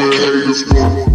haters want.